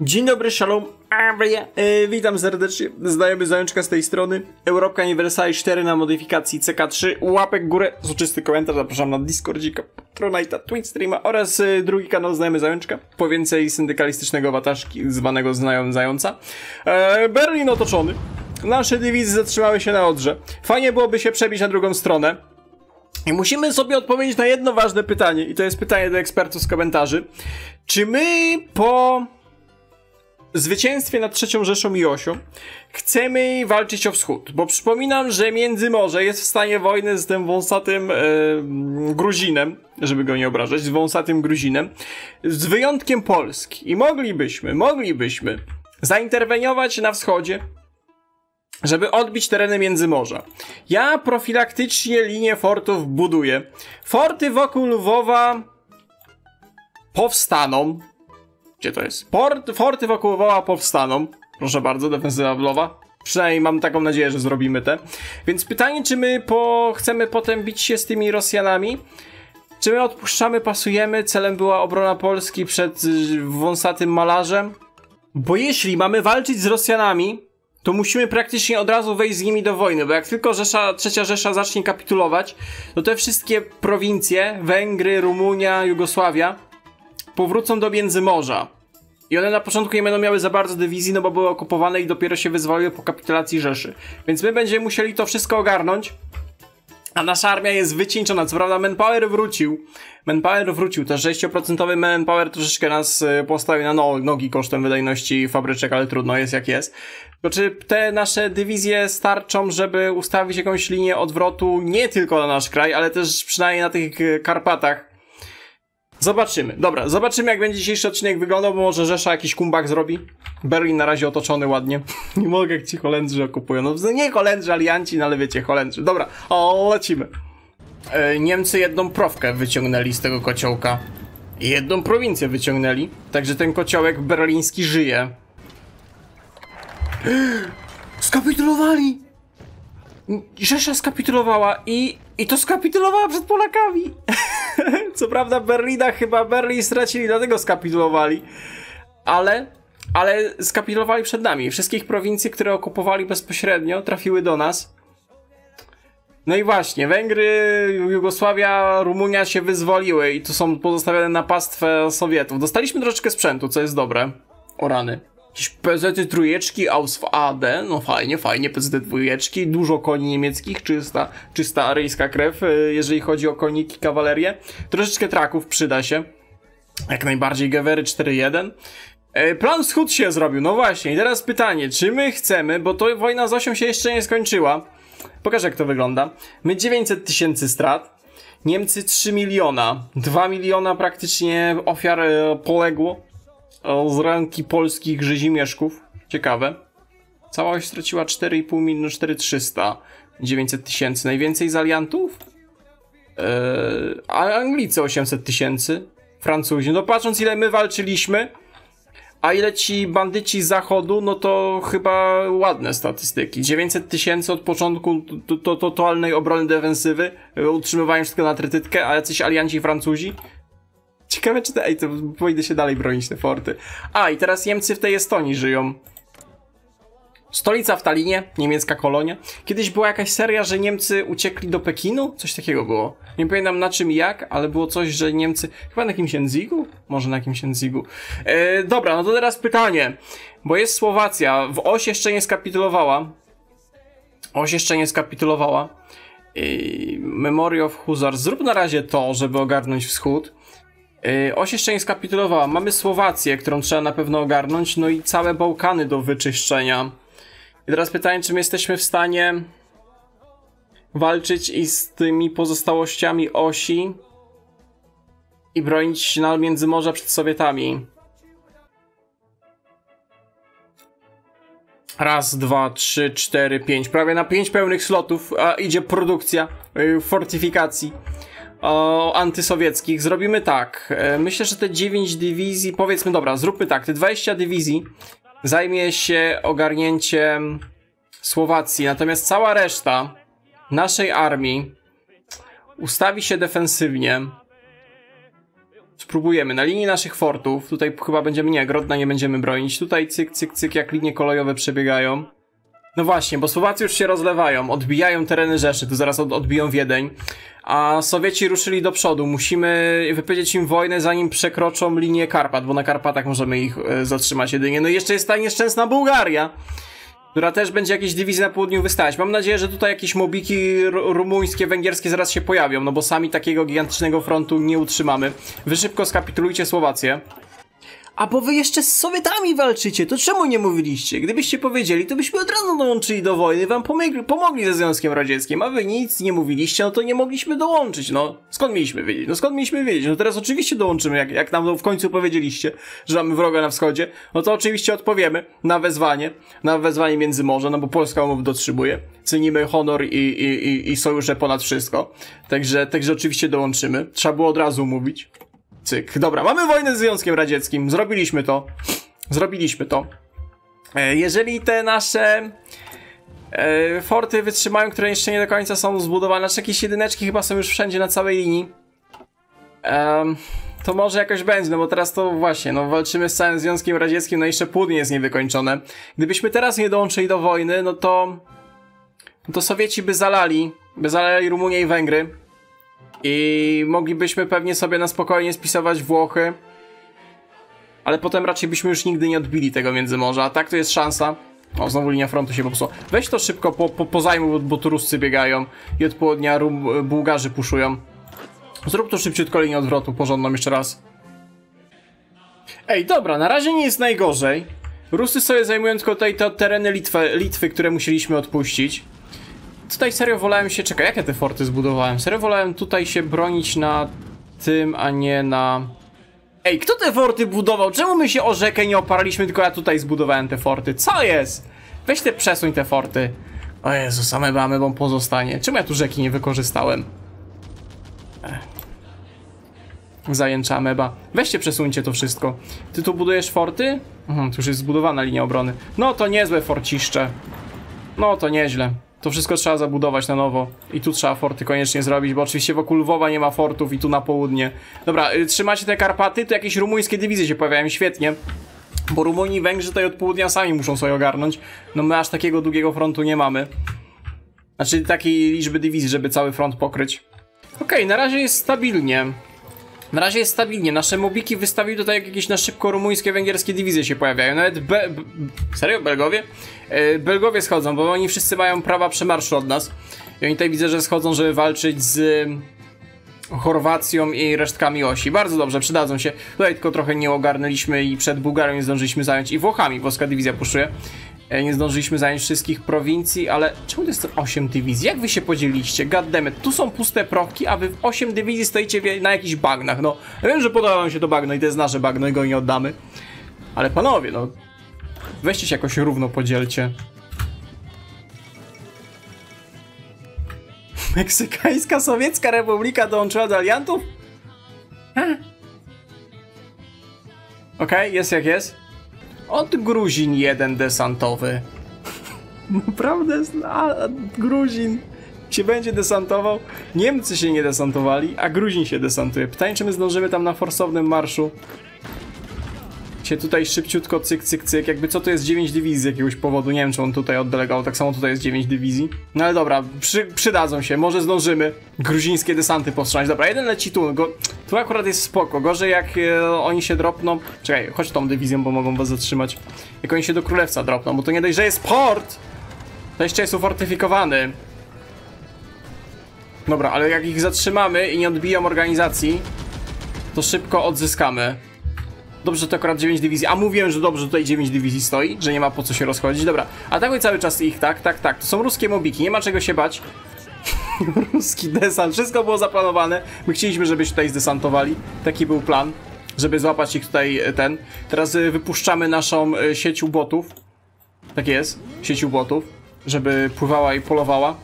Dzień dobry, shalom, e, witam serdecznie, znajomy zajączka z tej strony, Europka Universal 4 na modyfikacji CK3, łapek górę, soczysty komentarz, zapraszam na Discordzika, Patronite'a, Twitch oraz e, drugi kanał znajomy zajączka, po więcej syndykalistycznego wataszki zwanego znajomy zająca. E, Berlin otoczony, nasze dywizje zatrzymały się na Odrze, fajnie byłoby się przebić na drugą stronę, i musimy sobie odpowiedzieć na jedno ważne pytanie, i to jest pytanie do ekspertów z komentarzy. Czy my po zwycięstwie nad trzecią Rzeszą i Osią chcemy walczyć o wschód? Bo przypominam, że Międzymorze jest w stanie wojny z tym wąsatym e, Gruzinem, żeby go nie obrażać, z wąsatym Gruzinem, z wyjątkiem Polski. I moglibyśmy, moglibyśmy zainterweniować na wschodzie, żeby odbić tereny Międzymorza. Ja profilaktycznie linię fortów buduję. Forty wokół Lwowa powstaną. Gdzie to jest? Port, forty Lwowa powstaną. Proszę bardzo, defensywa Lwowa. Przynajmniej mam taką nadzieję, że zrobimy te. Więc pytanie, czy my po, chcemy potem bić się z tymi Rosjanami? Czy my odpuszczamy, pasujemy? Celem była obrona Polski przed y, wąsatym malarzem? Bo jeśli mamy walczyć z Rosjanami, to musimy praktycznie od razu wejść z nimi do wojny, bo jak tylko Rzesza, trzecia Rzesza zacznie kapitulować, to te wszystkie prowincje, Węgry, Rumunia, Jugosławia, powrócą do Międzymorza. I one na początku nie będą miały za bardzo dywizji, no bo były okupowane i dopiero się wyzwoliły po kapitulacji Rzeszy. Więc my będziemy musieli to wszystko ogarnąć, a nasza armia jest wycieńczona. Co prawda Manpower wrócił. Manpower wrócił. Też 6% Manpower troszeczkę nas y, postawił na nogi kosztem wydajności fabryczek, ale trudno jest jak jest. To czy te nasze dywizje starczą, żeby ustawić jakąś linię odwrotu nie tylko na nasz kraj, ale też przynajmniej na tych y, Karpatach? Zobaczymy. Dobra, zobaczymy jak będzie dzisiejszy odcinek wyglądał, bo może Rzesza jakiś kumbak zrobi. Berlin na razie otoczony ładnie. nie mogę, jak ci Holendrzy okupują. No nie Holendrzy, alianci, no ale wiecie, Holendrzy. Dobra, o, lecimy. E, Niemcy jedną profkę wyciągnęli z tego kociołka. Jedną prowincję wyciągnęli. Także ten kociołek berliński żyje. Skapitulowali! Rzesza skapitulowała i, i to skapitulowała przed Polakami. Co prawda Berlina chyba Berlin stracili, dlatego skapitulowali. Ale, ale skapitulowali przed nami. Wszystkich prowincji, które okupowali bezpośrednio, trafiły do nas. No i właśnie, Węgry, Jugosławia, Rumunia się wyzwoliły i tu są pozostawione na pastwę Sowietów. Dostaliśmy troszeczkę sprzętu, co jest dobre. O rany. Jakieś PZ trójeczki, Ausf AD, no fajnie, fajnie, PZ dwójeczki, dużo koni niemieckich, czysta, czysta aryjska krew, y, jeżeli chodzi o koniki, kawalerię. Troszeczkę traków przyda się. Jak najbardziej Gewery 4.1. E, plan wschód się zrobił, no właśnie. I teraz pytanie, czy my chcemy, bo to wojna z osią się jeszcze nie skończyła. Pokażę jak to wygląda. My 900 tysięcy strat, Niemcy 3 miliona, 2 miliona praktycznie ofiar e, poległo z ręki polskich rzezimieszków. Ciekawe. Całość straciła 4,5 miliona, 4300, 900 tysięcy. Najwięcej z aliantów? Eee, a Anglicy 800 tysięcy. Francuzi. No patrząc ile my walczyliśmy, a ile ci bandyci z zachodu, no to chyba ładne statystyki. 900 tysięcy od początku to, totalnej obrony defensywy, utrzymywają wszystko na trytytkę, a jacyś alianci Francuzi Ciekawe, czy te... Ej, to pójdę się dalej bronić te forty. A, i teraz Niemcy w tej Estonii żyją. Stolica w Talinie, niemiecka kolonia. Kiedyś była jakaś seria, że Niemcy uciekli do Pekinu? Coś takiego było. Nie pamiętam na czym i jak, ale było coś, że Niemcy... Chyba na jakimś Enzigu? Może na jakimś Enzigu. E, dobra, no to teraz pytanie. Bo jest Słowacja. W oś jeszcze nie skapitulowała. Oś jeszcze nie skapitulowała. I Memory of Hussars. Zrób na razie to, żeby ogarnąć wschód. Yy, oś jeszcze nie skapitulowała. Mamy Słowację, którą trzeba na pewno ogarnąć, no i całe Bałkany do wyczyszczenia. I teraz pytanie, czy my jesteśmy w stanie walczyć i z tymi pozostałościami osi i bronić na Międzymorza przed Sowietami. Raz, dwa, trzy, cztery, pięć. Prawie na pięć pełnych slotów a idzie produkcja yy, fortyfikacji o, antysowieckich. Zrobimy tak. E, myślę, że te 9 dywizji, powiedzmy, dobra, zróbmy tak. Te 20 dywizji zajmie się ogarnięciem Słowacji, natomiast cała reszta naszej armii ustawi się defensywnie Spróbujemy. Na linii naszych fortów, tutaj chyba będziemy, nie, Grodna nie będziemy bronić. Tutaj cyk, cyk, cyk, jak linie kolejowe przebiegają. No właśnie, bo Słowacy już się rozlewają, odbijają tereny Rzeszy, tu zaraz od, odbiją Wiedeń, a Sowieci ruszyli do przodu. Musimy wypowiedzieć im wojnę, zanim przekroczą linię Karpat, bo na Karpatach możemy ich e, zatrzymać jedynie. No i jeszcze jest ta nieszczęsna Bułgaria, która też będzie jakieś dywizje na południu wystawać. Mam nadzieję, że tutaj jakieś mobiki rumuńskie, węgierskie zaraz się pojawią, no bo sami takiego gigantycznego frontu nie utrzymamy. Wy szybko skapitulujcie Słowację. A bo wy jeszcze z Sowietami walczycie, to czemu nie mówiliście? Gdybyście powiedzieli, to byśmy od razu dołączyli do wojny, wam pomogli, pomogli ze Związkiem Radzieckim, a wy nic nie mówiliście, no to nie mogliśmy dołączyć, no. Skąd mieliśmy wiedzieć? No skąd mieliśmy wiedzieć? No teraz oczywiście dołączymy, jak, jak nam w końcu powiedzieliście, że mamy wroga na wschodzie, no to oczywiście odpowiemy na wezwanie, na wezwanie Międzymorza, no bo Polska umów dotrzymuje. Cenimy honor i, i, i, i sojusze ponad wszystko. Także, także oczywiście dołączymy. Trzeba było od razu mówić. Cyk. Dobra, mamy wojnę z Związkiem Radzieckim. Zrobiliśmy to. Zrobiliśmy to. E, jeżeli te nasze e, forty wytrzymają, które jeszcze nie do końca są zbudowane, znaczy jakieś jedyneczki chyba są już wszędzie na całej linii, to może jakoś będzie, no bo teraz to właśnie, no walczymy z całym Związkiem Radzieckim, no jeszcze południe jest niewykończone. Gdybyśmy teraz nie dołączyli do wojny, no to no to Sowieci by zalali, by zalali Rumunię i Węgry. I moglibyśmy pewnie sobie na spokojnie spisować Włochy. Ale potem raczej byśmy już nigdy nie odbili tego Międzymorza. A tak to jest szansa. O, znowu linia frontu się popsuła. Weź to szybko po, po, po zajmu, bo, bo tu Ruscy biegają. I od południa Rum, Bułgarzy puszują. Zrób to szybciutko linię odwrotu, porządną jeszcze raz. Ej, dobra, na razie nie jest najgorzej. Rusy sobie zajmują tylko tutaj te tereny Litwy, Litwy, które musieliśmy odpuścić. Tutaj serio wolałem się... Czekaj, jakie te forty zbudowałem? Serio wolałem tutaj się bronić na tym, a nie na... Ej, kto te forty budował? Czemu my się o rzekę nie oparliśmy, tylko ja tutaj zbudowałem te forty? Co jest? Weź te przesuń te forty. O Jezu, same wam pozostanie. Czemu ja tu rzeki nie wykorzystałem? Ech. Zajęcza meba. Weźcie przesuńcie to wszystko. Ty tu budujesz forty? Mhm, tu już jest zbudowana linia obrony. No to niezłe forciszcze. No to nieźle. To wszystko trzeba zabudować na nowo. I tu trzeba forty koniecznie zrobić, bo oczywiście wokół Lwowa nie ma fortów i tu na południe. Dobra, y, trzymacie te Karpaty, to jakieś rumuńskie dywizje się pojawiają, świetnie. Bo Rumuni i Węgrzy tutaj od południa sami muszą sobie ogarnąć. No my aż takiego długiego frontu nie mamy. Znaczy takiej liczby dywizji, żeby cały front pokryć. Okej, okay, na razie jest stabilnie. Na razie jest stabilnie. Nasze mobiki wystawiły tutaj jakieś na szybko rumuńskie, węgierskie dywizje się pojawiają. Nawet Be... Serio? Belgowie? E, Belgowie schodzą, bo oni wszyscy mają prawa przemarszu od nas. I oni tutaj widzę, że schodzą, żeby walczyć z Chorwacją i resztkami osi. Bardzo dobrze, przydadzą się. Tutaj tylko trochę nie ogarnęliśmy i przed Bułgarią nie zdążyliśmy zająć i Włochami. Włoska dywizja puszuje. E, nie zdążyliśmy zająć wszystkich prowincji, ale czemu to jest 8 dywizji? Jak wy się podzieliliście? Goddammit, tu są puste prowki, a wy w 8 dywizji stoicie na jakichś bagnach, no. Ja wiem, że podoba wam się to bagno i to jest nasze bagno i go nie oddamy. Ale panowie, no. Weźcie się jakoś równo podzielcie. Meksykańska Sowiecka Republika dołączyła do aliantów? Okej, okay, jest jak jest. Od Gruzin jeden desantowy. Naprawdę? A, Gruzin się będzie desantował? Niemcy się nie desantowali, a Gruzin się desantuje. Pytanie, czy my zdążymy tam na forsownym marszu się tutaj szybciutko cyk, cyk, cyk. Jakby co to jest 9 dywizji z jakiegoś powodu. Nie wiem, czy on tutaj oddelegował. Tak samo tutaj jest 9 dywizji. No ale dobra, przy, przydadzą się. Może zdążymy gruzińskie desanty powstrzymać. Dobra, jeden leci tu. Go, tu akurat jest spoko. Gorzej jak e, oni się dropną. Czekaj, chodź tą dywizją, bo mogą was zatrzymać. Jak oni się do królewca dropną, bo to nie dość, że jest port, to jeszcze jest ufortyfikowany. Dobra, ale jak ich zatrzymamy i nie odbiją organizacji, to szybko odzyskamy. Dobrze, że to akurat 9 dywizji. A mówiłem, że dobrze, tutaj 9 dywizji stoi, że nie ma po co się rozchodzić. Dobra, atakuj cały czas ich, tak, tak, tak. To są ruskie mobiki, nie ma czego się bać. Ruski desant, wszystko było zaplanowane. My chcieliśmy, żebyś tutaj zdesantowali. Taki był plan, żeby złapać ich tutaj e, ten. Teraz e, wypuszczamy naszą e, sieć ubotów. Tak jest, sieć ubotów, żeby pływała i polowała.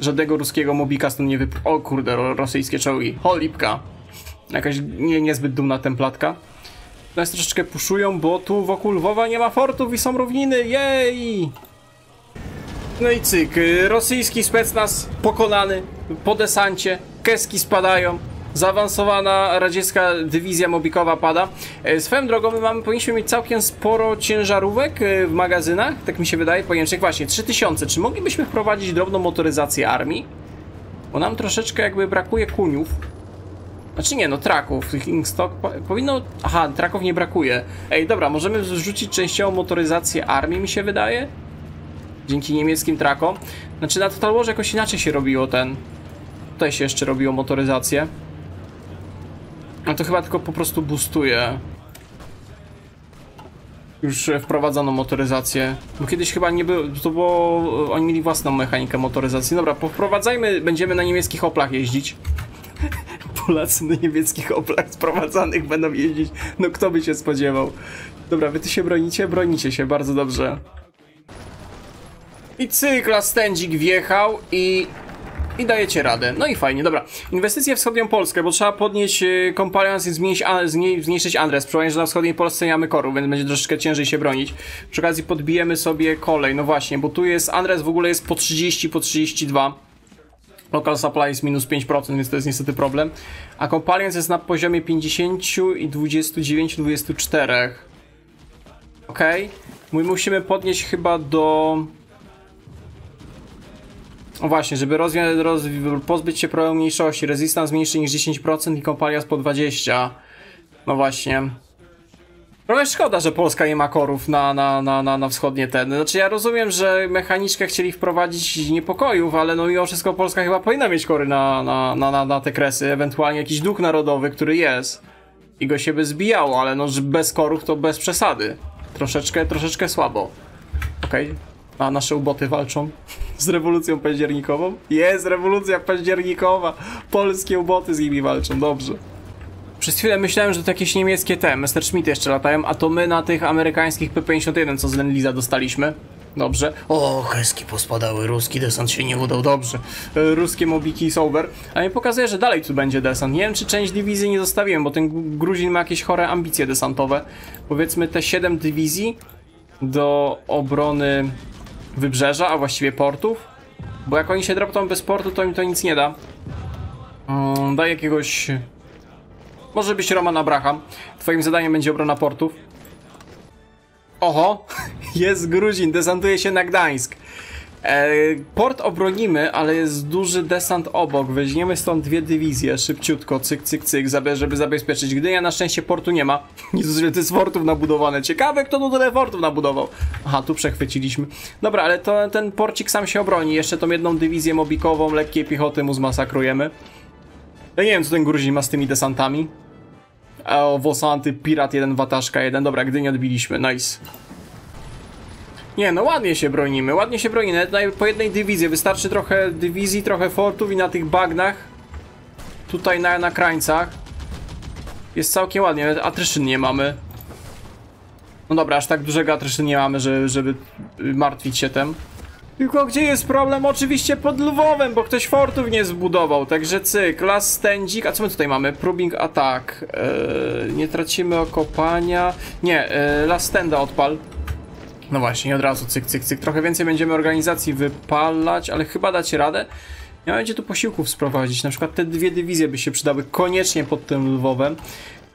Żadnego ruskiego mobika stąd nie wyp... O kurde, rosyjskie czołgi. Holipka. Jakaś nie, niezbyt dumna templatka nas troszeczkę puszują, bo tu wokół Lwowa nie ma fortów i są równiny, jej! No i cyk, rosyjski specnaz pokonany po desancie, keski spadają, Zaawansowana radziecka dywizja mobikowa pada. E, swoją drogą my mamy, powinniśmy mieć całkiem sporo ciężarówek e, w magazynach, tak mi się wydaje, pojęczek właśnie 3000. Czy moglibyśmy wprowadzić drobną motoryzację armii? Bo nam troszeczkę jakby brakuje kuniów. Znaczy nie, no traków, tych Inkstock powinno... Aha, traków nie brakuje. Ej, dobra, możemy zrzucić częściowo motoryzację armii, mi się wydaje? Dzięki niemieckim trakom. Znaczy na Total Warze jakoś inaczej się robiło ten... Tutaj się jeszcze robiło motoryzację. A to chyba tylko po prostu boostuje. Już wprowadzono motoryzację. Bo kiedyś chyba nie było. To było. Oni mieli własną mechanikę motoryzacji. Dobra, powprowadzajmy. Będziemy na niemieckich oplach jeździć. Polacy na niemieckich oplach sprowadzanych będą jeździć. No kto by się spodziewał. Dobra, wy ty się bronicie? Bronicie się, bardzo dobrze. I cykla stędzik wjechał i i dajecie radę. No i fajnie, dobra. Inwestycje w wschodnią Polskę, bo trzeba podnieść y, i zmniejszyć, zmniejszyć Andres. Przypomnę, że na wschodniej Polsce nie mamy korów, więc będzie troszeczkę ciężej się bronić. Przy okazji podbijemy sobie kolej, no właśnie, bo tu jest Andres w ogóle jest po 30, po 32. Local supply jest minus 5%, więc to jest niestety problem. A compliance jest na poziomie 50 i 29, 24. Ok. My musimy podnieść chyba do no właśnie, żeby rozwiać, roz, pozbyć się problemu mniejszości. Resistance mniejszy niż 10% i Compalias po 20%. No właśnie. Trochę szkoda, że Polska nie ma korów na, na, na, na, na wschodnie ten. Znaczy ja rozumiem, że mechaniczkę chcieli wprowadzić niepokojów, ale no mimo wszystko Polska chyba powinna mieć kory na, na, na, na, na te kresy. Ewentualnie jakiś duch narodowy, który jest. I go się by zbijało, ale no bez korów to bez przesady. Troszeczkę, troszeczkę słabo. Okej. Okay. A nasze uboty walczą z rewolucją październikową? Jest rewolucja październikowa! Polskie uboty z nimi walczą, dobrze. Przez chwilę myślałem, że to jakieś niemieckie te, Messerschmitty jeszcze latają, a to my na tych amerykańskich P-51, co z Lenliza dostaliśmy. Dobrze. O, kreski pospadały, ruski desant się nie udał, dobrze. E, ruskie mobiki is over. Ale mi pokazuje, że dalej tu będzie desant. Nie wiem, czy część dywizji nie zostawiłem, bo ten Gruzin ma jakieś chore ambicje desantowe. Powiedzmy te 7 dywizji do obrony wybrzeża, a właściwie portów. Bo jak oni się dropną bez portu, to im to nic nie da. Um, daj jakiegoś... Może być Roman Abraham. Twoim zadaniem będzie obrona portów. Oho, jest Gruzin, desantuje się na Gdańsk. E, port obronimy, ale jest duży desant obok. Weźmiemy stąd dwie dywizje, szybciutko, cyk, cyk, cyk, żeby zabezpieczyć. Gdynia na szczęście portu nie ma. Nic, że to jest fortów nabudowane. Ciekawe, kto tu tyle fortów nabudował. Aha, tu przechwyciliśmy. Dobra, ale to, ten porcik sam się obroni. Jeszcze tą jedną dywizję mobikową, lekkiej piechoty mu zmasakrujemy. Ja nie wiem, co ten Gruzin ma z tymi desantami. O, Wosanty, Pirat 1, Wataszka 1. Dobra, Gdynię odbiliśmy, nice. Nie, no ładnie się bronimy, ładnie się bronimy. Po jednej dywizji, wystarczy trochę dywizji, trochę fortów i na tych bagnach, tutaj na, na krańcach, jest całkiem ładnie. Atryszyn nie mamy. No dobra, aż tak dużego atryszyn nie mamy, że, żeby martwić się tym. Tylko gdzie jest problem? Oczywiście pod Lwowem, bo ktoś fortów nie zbudował. Także cyk, las stędzik. A co my tutaj mamy? Probing atak. Eee, nie tracimy okopania. Nie, eee, las stenda odpal. No właśnie, od razu cyk, cyk, cyk. Trochę więcej będziemy organizacji wypalać, ale chyba dacie radę. Ja będzie tu posiłków sprowadzić. Na przykład te dwie dywizje by się przydały koniecznie pod tym Lwowem.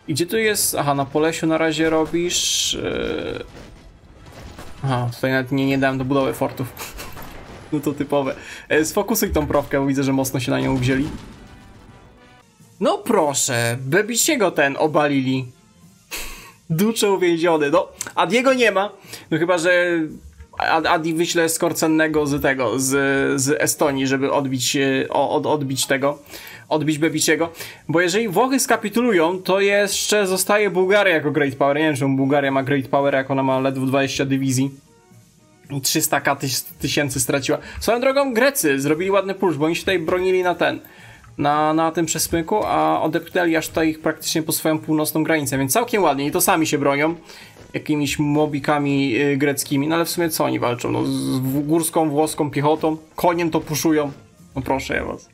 I gdzie tu jest? Aha, na Polesiu na razie robisz... Yy... Aha, tutaj nawet nie, nie dałem do budowy fortów. No to typowe. E, sfokusuj tą profkę, bo widzę, że mocno się na nią wzięli. No proszę, Bebiciego ten obalili. Ducze uwięziony. No, Adiego nie ma. No chyba, że Adi wyśle skorcennego z tego, z, z Estonii, żeby odbić, od, odbić tego, odbić Bebiciego. Bo jeżeli Włochy skapitulują, to jeszcze zostaje Bułgaria jako Great Power. Nie wiem, czy Bułgaria ma Great Power, jak ona ma ledwo 20 dywizji. I 300 tysięcy straciła. Swoją drogą Grecy zrobili ładny push, bo oni się tutaj bronili na ten na, na tym przesmyku, a odepchnęli aż tutaj ich praktycznie po swoją północną granicę, więc całkiem ładnie i to sami się bronią jakimiś mobikami y, greckimi, no ale w sumie co oni walczą? No, z górską, włoską piechotą, koniem to puszują. No proszę ja was.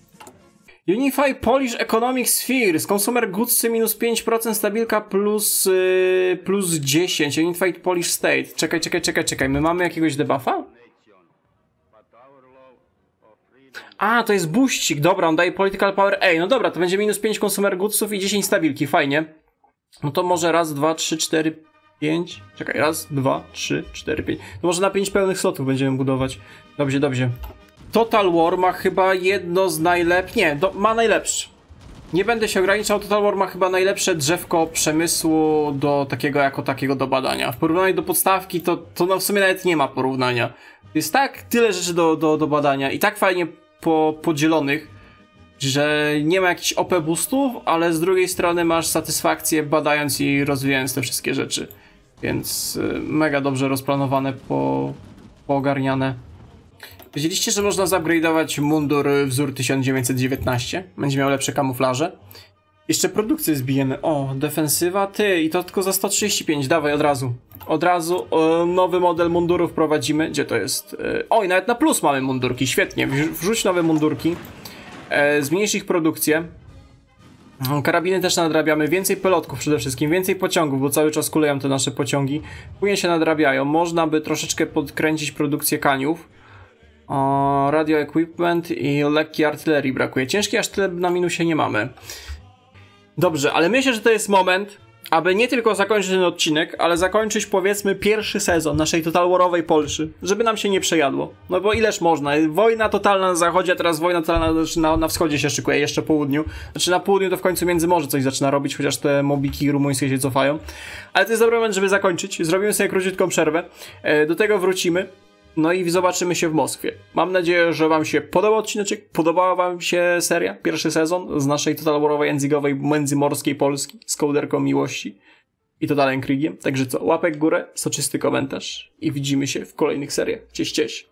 Unify Polish Economic Spheres, Consumer Goods minus 5%, stabilka plus, yy, plus 10, Unified Polish State. Czekaj, czekaj, czekaj, czekaj, my mamy jakiegoś debuffa? A, to jest buścik, dobra, on daje political power. Ej, no dobra, to będzie minus 5 consumer goodsów i 10 stabilki, fajnie. No to może raz, dwa, trzy, cztery, pięć. Czekaj, raz, dwa, trzy, cztery, pięć. To może na pięć pełnych slotów będziemy budować. Dobrze, dobrze. Total War ma chyba jedno z najlepszych. Nie, do, ma najlepszy. Nie będę się ograniczał, Total War ma chyba najlepsze drzewko przemysłu do takiego jako takiego do badania. W porównaniu do podstawki to, to no w sumie nawet nie ma porównania. Jest tak tyle rzeczy do, do, do badania i tak fajnie po, podzielonych, że nie ma jakichś OP boostów, ale z drugiej strony masz satysfakcję badając i rozwijając te wszystkie rzeczy. Więc y, mega dobrze rozplanowane, po, poogarniane. Wiedzieliście, że można zupgrade'ować mundur wzór 1919? Będzie miał lepsze kamuflaże. Jeszcze produkcję zbijemy. O, defensywa, ty, i to tylko za 135, dawaj od razu. Od razu o, nowy model munduru wprowadzimy. Gdzie to jest? E, oj, nawet na plus mamy mundurki, świetnie. Wrz- Wrzuć nowe mundurki. E, zmniejsz ich produkcję. No, Karabiny też nadrabiamy, więcej pelotków przede wszystkim, więcej pociągów, bo cały czas kuleją te nasze pociągi. Później się nadrabiają. Można by troszeczkę podkręcić produkcję kaniów. O, radio equipment i lekkiej artylerii brakuje. Ciężkiej aż tyle na minusie nie mamy. Dobrze, ale myślę, że to jest moment, aby nie tylko zakończyć ten odcinek, ale zakończyć powiedzmy pierwszy sezon naszej Total Warowej Polszy, żeby nam się nie przejadło. No bo ileż można? Wojna totalna na zachodzie, a teraz wojna totalna na, na wschodzie się szykuje, jeszcze południu. Znaczy na południu to w końcu Międzymorze coś zaczyna robić, chociaż te mobiki rumuńskie się cofają. Ale to jest dobry moment, żeby zakończyć. Zrobimy sobie króciutką przerwę. E, Do tego wrócimy. No i zobaczymy się w Moskwie. Mam nadzieję, że Wam się podobał odcineczek, podobała Wam się seria, pierwszy sezon z naszej Total Enzigowej międzymorskiej Polski z kołderką miłości i Total Krigiem. Także co, łapek w górę, soczysty komentarz i widzimy się w kolejnych seriach. Cześć, cześć!